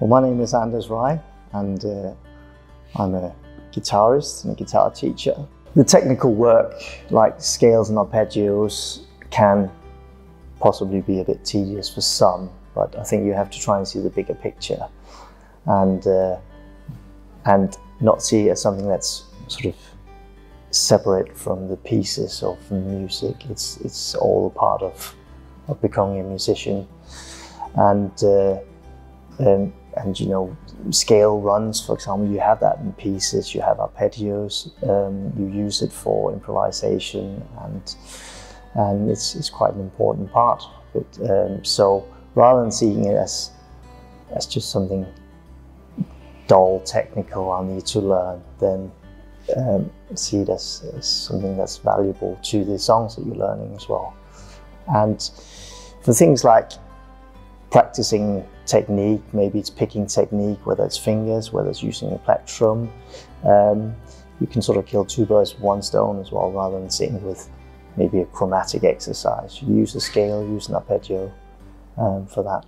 Well, my name is Anders Rye, and uh, I'm a guitarist and a guitar teacher. The technical work, like scales and arpeggios, can possibly be a bit tedious for some, but I think you have to try and see the bigger picture and uh, and not see it as something that's sort of separate from the pieces of music. It's it's all part of of becoming a musician, and uh, and and you know scale runs for example you have that in pieces you have arpeggios um, you use it for improvisation and and it's, it's quite an important part it. Um, so rather than seeing it as as just something dull technical I need to learn then um, see it as, as something that's valuable to the songs that you're learning as well. And for things like practicing technique, maybe it's picking technique, whether it's fingers, whether it's using a plectrum. Um, you can sort of kill two birds with one stone as well, rather than sitting with maybe a chromatic exercise. You use a scale, use an arpeggio um, for that.